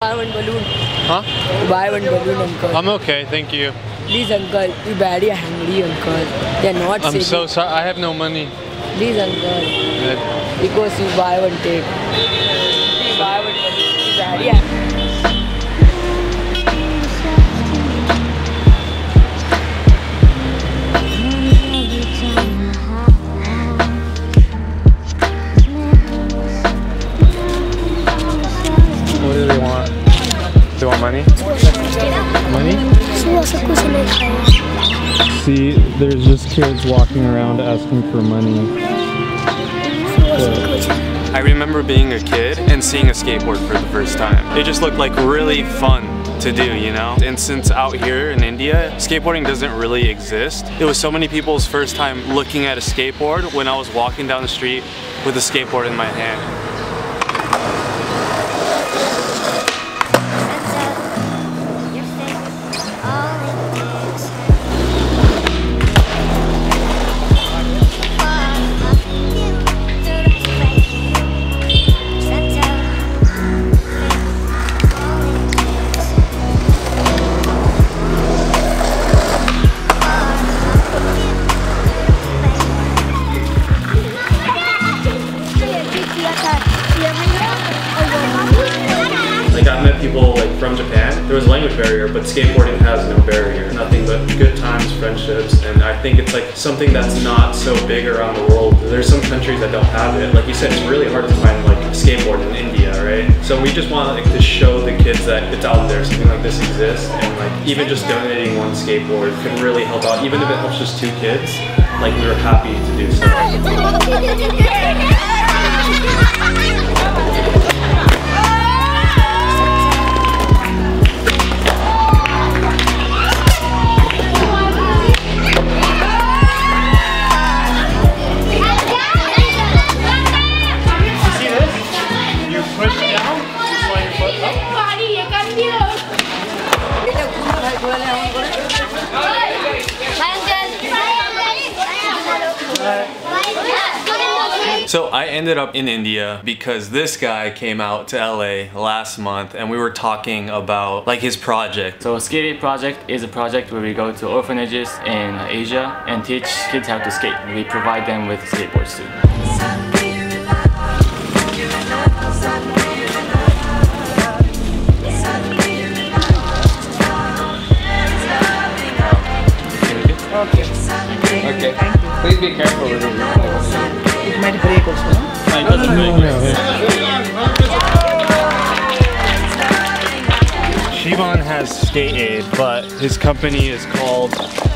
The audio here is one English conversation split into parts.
Buy one balloon. Huh? Buy one balloon, uncle. I'm okay, thank you. Please, uncle. You very hungry, uncle. They're not I'm saving. so sorry. I have no money. Please, uncle. Uh, Because you buy one take. You buy one balloon. You very hungry. there's just kids walking around asking for money. I remember being a kid and seeing a skateboard for the first time. It just looked like really fun to do, you know? And since out here in India, skateboarding doesn't really exist, it was so many people's first time looking at a skateboard when I was walking down the street with a skateboard in my hand. People like from Japan. There was a language barrier, but skateboarding has no barrier. Nothing but good times, friendships, and I think it's like something that's not so big around the world. There's some countries that don't have it. Like you said, it's really hard to find like skateboard in India, right? So we just want like to show the kids that it's out there, something like this exists, and like even just donating one skateboard can really help out. Even if it helps just two kids, like we were happy to do so. So I ended up in India because this guy came out to LA last month and we were talking about like his project. So Skate Project is a project where we go to orphanages in Asia and teach kids how to skate. We provide them with skateboards too. Okay. Please be careful with it. It might break also. no? Shimon has Skate Aid, but his company is called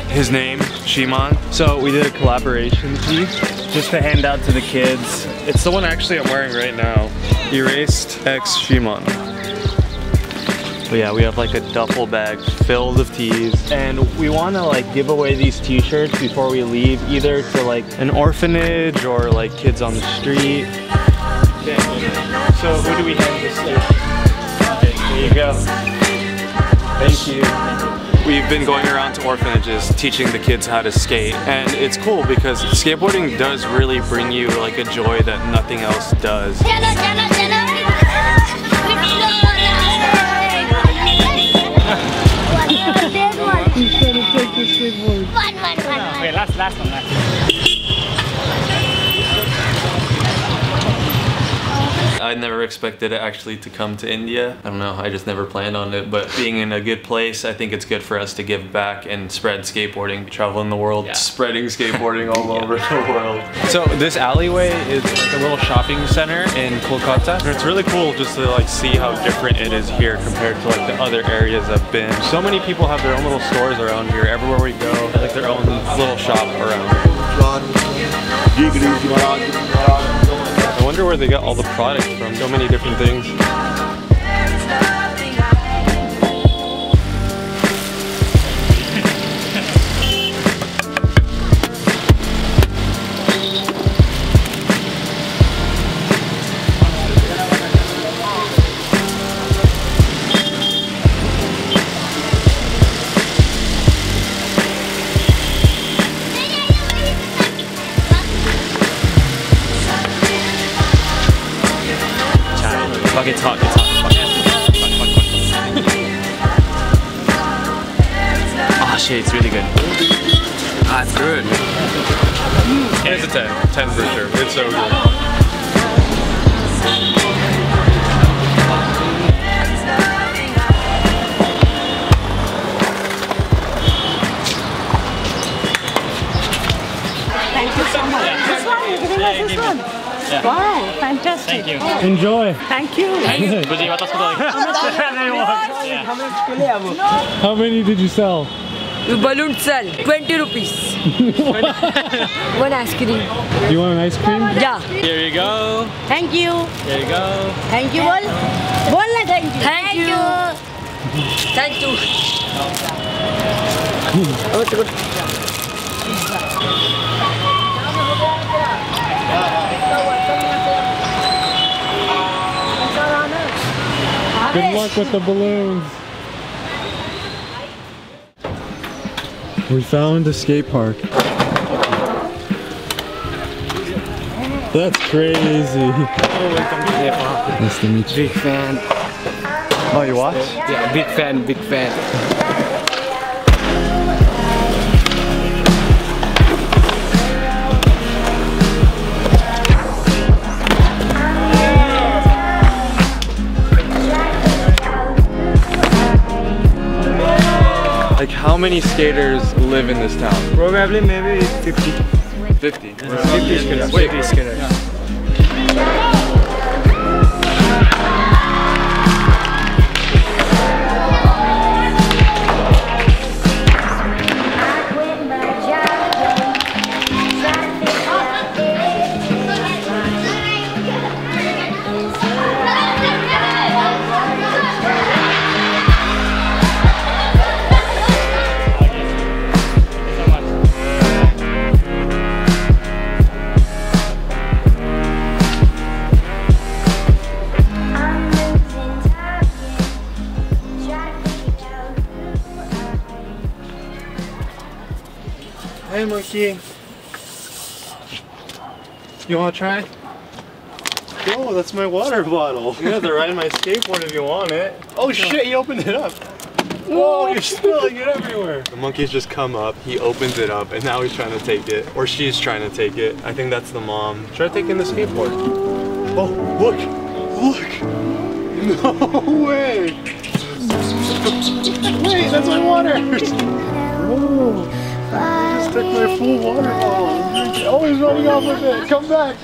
his name, Shimon. So we did a collaboration piece just to hand out to the kids. It's the one actually I'm wearing right now. Erased X Shimon. But yeah, we have like a duffel bag filled with tees and we want to like give away these t-shirts before we leave either to like an orphanage or like kids on the street. So who do we hand this to? Okay, here you go. Thank you. We've been going around to orphanages teaching the kids how to skate and it's cool because skateboarding does really bring you like a joy that nothing else does. I never expected it actually to come to India. I don't know, I just never planned on it, but being in a good place, I think it's good for us to give back and spread skateboarding, travel in the world, spreading skateboarding all over the world. So this alleyway is like a little shopping center in Kolkata. It's really cool just to like see how different it is here compared to like the other areas I've been. So many people have their own little stores around here. Everywhere we go, like their own little shop around. I wonder where they got all the products from. So many different things. Fuck, it's hot, it's hot. Fuck, oh shit, it's really good. Ah, it's good. It's a 10. 10 for sure. It's so good. Yeah. Wow, fantastic. Thank you. Enjoy. Thank you. Thank you. How many did you sell? The balloon sell 20 rupees. One ice cream. You want an ice cream? Yeah. Here you go. Thank you. Here you go. Thank you all. Bola thank you. Thank you. Thank you. Good, good. Good luck with the balloons. We found a skate park. That's crazy. Nice to meet you. Big fan. Oh, you watch? Yeah, big fan, big fan. How many skaters live in this town? Probably maybe 50. 50. 50 skaters. Wait, 50 skaters. Hey, monkey. You want to try? Oh, that's my water bottle. You have to ride my skateboard if you want it. Oh shit, you opened it up. Whoa, you're spilling it everywhere. The monkey's just come up, he opens it up, and now he's trying to take it. Or she's trying to take it. I think that's the mom. Try taking the skateboard. Oh, look, look. No way. Wait, that's my water. Whoa. Oh. Just took my full water bottle. Oh, he's running off with it. Come back.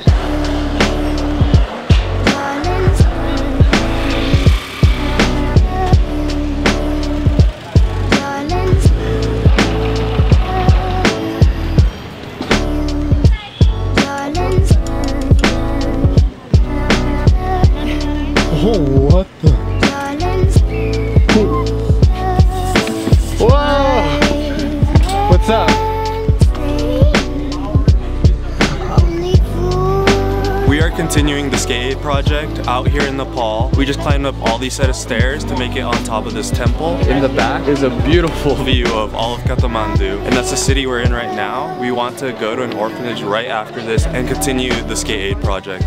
Oh, what the? Continuing the skate project out here in Nepal. We just climbed up all these set of stairs to make it on top of this temple. In the back is a beautiful view of all of Kathmandu, and that's the city we're in right now. We want to go to an orphanage right after this and continue the skate aid project.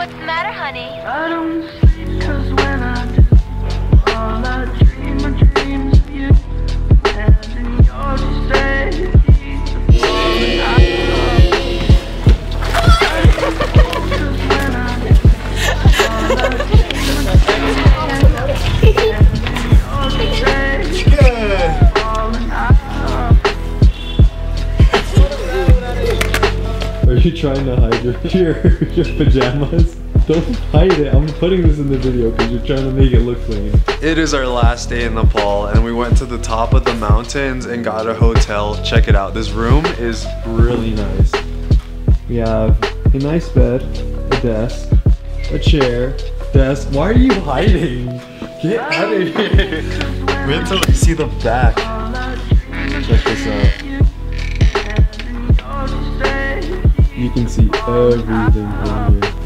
What's the matter, honey? I don't trying to hide your, your, your pajamas? Don't hide it. I'm putting this in the video because you're trying to make it look clean. It is our last day in Nepal and we went to the top of the mountains and got a hotel. Check it out. This room is really nice. We have a nice bed, a desk, a chair, desk. Why are you hiding? Get out of here. We have to like, see the back. Check this out. You can see everything here.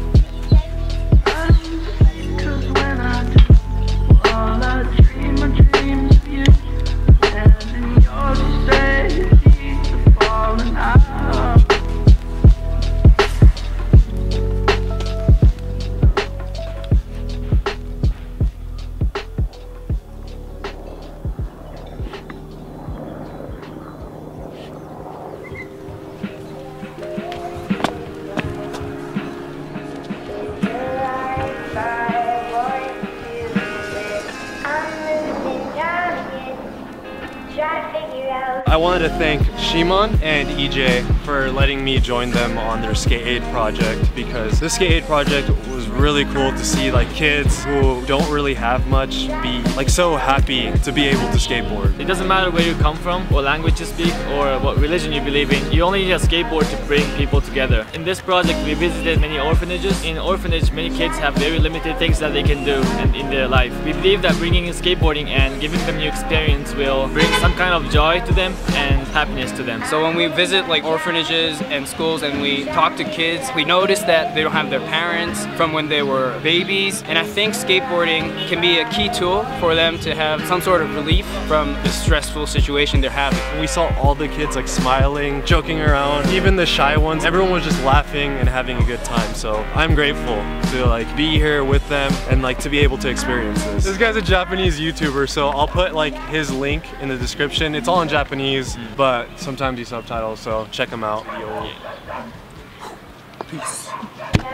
I wanted to thank Shimon and EJ for letting me join them on their Skate Aid project because this Skate Aid project was really cool to see like kids who don't really have much be like so happy to be able to skateboard. It doesn't matter where you come from, what language you speak, or what religion you believe in. You only need a skateboard to bring people together. In this project, we visited many orphanages. In orphanage, many kids have very limited things that they can do in, in their life. We believe that bringing in skateboarding and giving them new experience will bring some kind of joy to them and happiness to them. So when we visit like orphanages and schools and we talk to kids, we notice that they don't have their parents from when they were babies. And I think skateboarding can be a key tool for them to have some sort of relief from the stressful situation they're having. We saw all the kids like smiling, joking around, even the shy ones. Everyone was just laughing and having a good time. So I'm grateful to like be here with them and like to be able to experience this. This guy's a Japanese YouTuber, so I'll put like his link in the description. It's all in Japanese, but sometimes he subtitles, so check him out.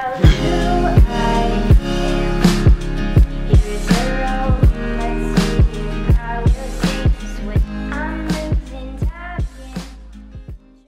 How do I